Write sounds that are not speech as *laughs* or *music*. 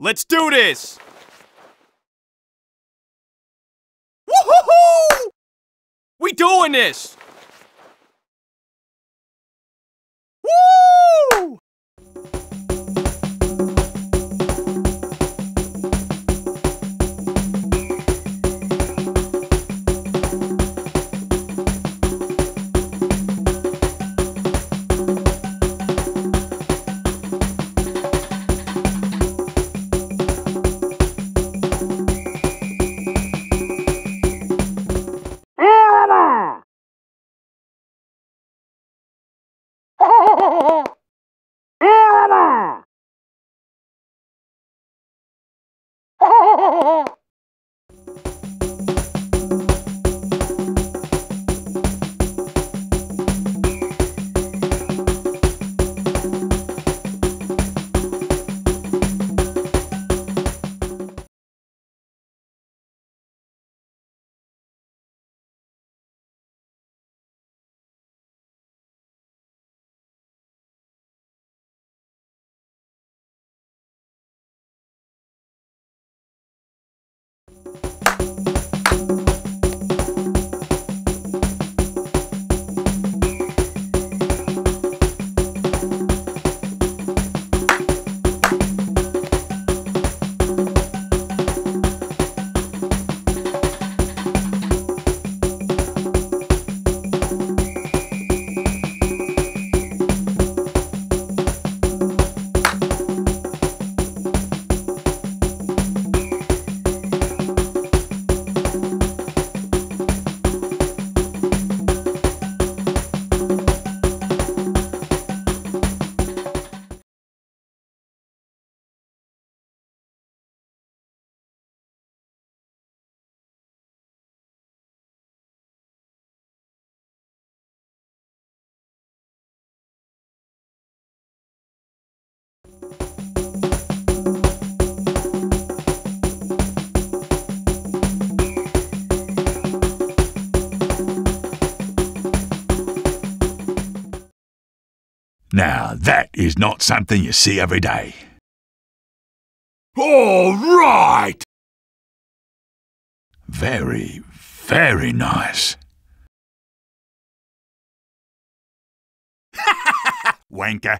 Let's do this! Woohoo! We doing this! Now, that is not something you see every day. All right! Very, very nice. *laughs* Wanker.